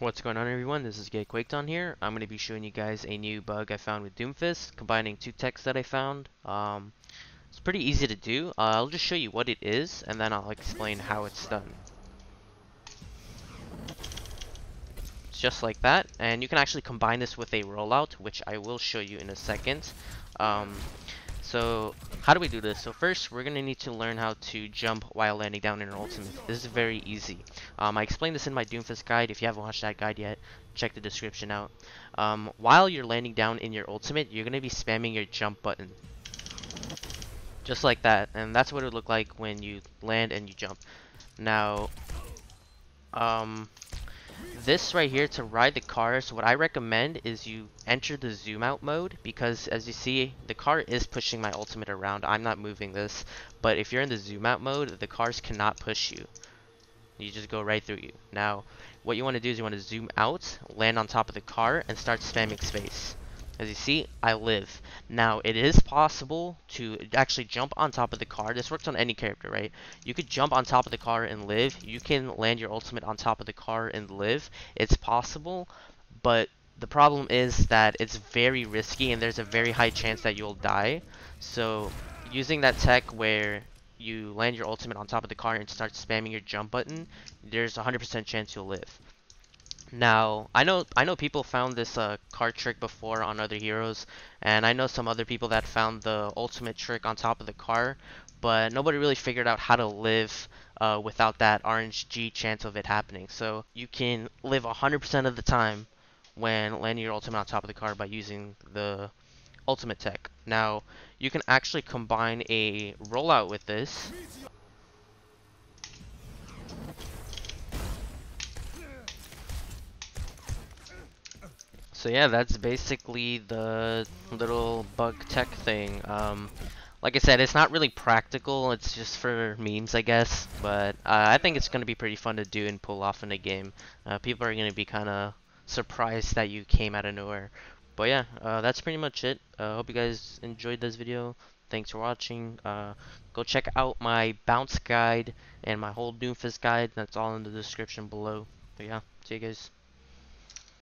What's going on everyone, this is Get Quaked here. I'm going to be showing you guys a new bug I found with Doomfist, combining two techs that I found. Um, it's pretty easy to do. Uh, I'll just show you what it is, and then I'll explain how it's done. It's just like that, and you can actually combine this with a rollout, which I will show you in a second. Um, so how do we do this? So first, we're going to need to learn how to jump while landing down in an ultimate. This is very easy. Um, I explained this in my Doomfist guide. If you haven't watched that guide yet, check the description out. Um, while you're landing down in your ultimate, you're going to be spamming your jump button. Just like that. And that's what it would look like when you land and you jump. Now, um, this right here to ride the car. So what I recommend is you enter the zoom out mode because as you see the car is pushing my ultimate around. I'm not moving this. But if you're in the zoom out mode the cars cannot push you. You just go right through you. Now what you want to do is you want to zoom out land on top of the car and start spamming space as you see, I live. Now, it is possible to actually jump on top of the car. This works on any character, right? You could jump on top of the car and live. You can land your ultimate on top of the car and live. It's possible, but the problem is that it's very risky and there's a very high chance that you'll die. So, using that tech where you land your ultimate on top of the car and start spamming your jump button, there's a 100% chance you'll live. Now, I know I know people found this uh, card trick before on other heroes, and I know some other people that found the ultimate trick on top of the car, but nobody really figured out how to live uh, without that RNG chance of it happening. So you can live 100% of the time when landing your ultimate on top of the car by using the ultimate tech. Now, you can actually combine a rollout with this. So yeah, that's basically the little bug tech thing. Um, like I said, it's not really practical, it's just for memes, I guess. But uh, I think it's going to be pretty fun to do and pull off in a game. Uh, people are going to be kind of surprised that you came out of nowhere. But yeah, uh, that's pretty much it. I uh, hope you guys enjoyed this video. Thanks for watching. Uh, go check out my bounce guide and my whole Doomfist guide. That's all in the description below. But yeah, see you guys.